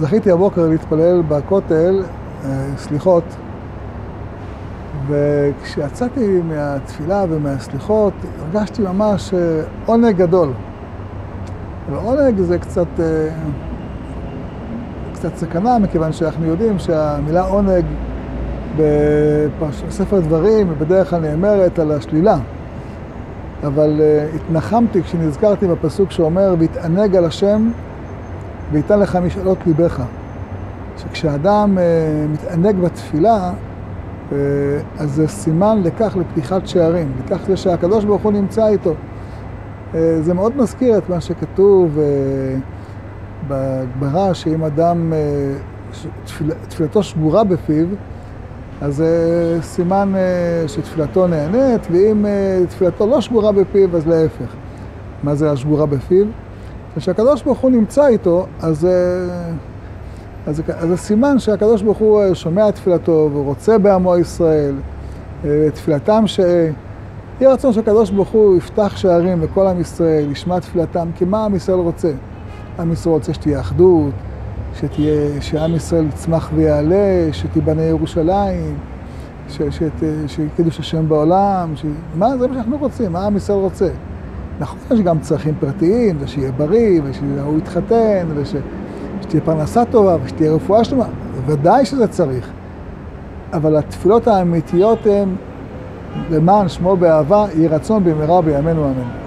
זכיתי הבוקר להתפלל בכותל סליחות וכשיצאתי מהתפילה ומהסליחות הרגשתי ממש עונג גדול. ועונג זה קצת קצת סכנה מכיוון שאנחנו יודעים שהמילה עונג בספר דברים בדרך כלל נאמרת על השלילה אבל התנחמתי כשנזכרתי בפסוק שאומר והתענג על השם וייתן לך משאלות ליבך. שכשאדם מתענג בתפילה אז זה סימן לכך לפתיחת שערים, לכך זה שהקדוש ברוך הוא נמצא איתו. זה מאוד מזכיר את מה שכתוב בגמרא שאם אדם תפילתו שגורה בפיו אז זה סימן שתפילתו נהנית ואם תפילתו לא שגורה בפיו אז להפך. מה זה השגורה בפיו? כשהקדוש ברוך הוא נמצא איתו אז זה סימן שהקדוש ברוך הוא שומע את תפילתו ורוצה בעמו ישראל. תפילתם ש... יהי רצון שהקדוש ברוך הוא יפתח שערים לכל עם ישראל, ישמע תפילתם, כי מה עם ישראל רוצה? עם ישראל רוצה שתהיה אחדות, שעם ישראל יצמח ויעלה, שתיבנה ירושלים, שקידוש השם בעולם, מה זה מה שאנחנו רוצים, מה עם ישראל רוצה? נכון, יש גם צרכים פרטיים, ושיהיה בריא, ושהוא יתחתן, ושתהיה פרנסה טובה, ושתהיה רפואה שלמה, ודאי שזה צריך. אבל התפילות האמיתיות הן למען שמו באהבה, יהי רצון במהרה בימינו אמן.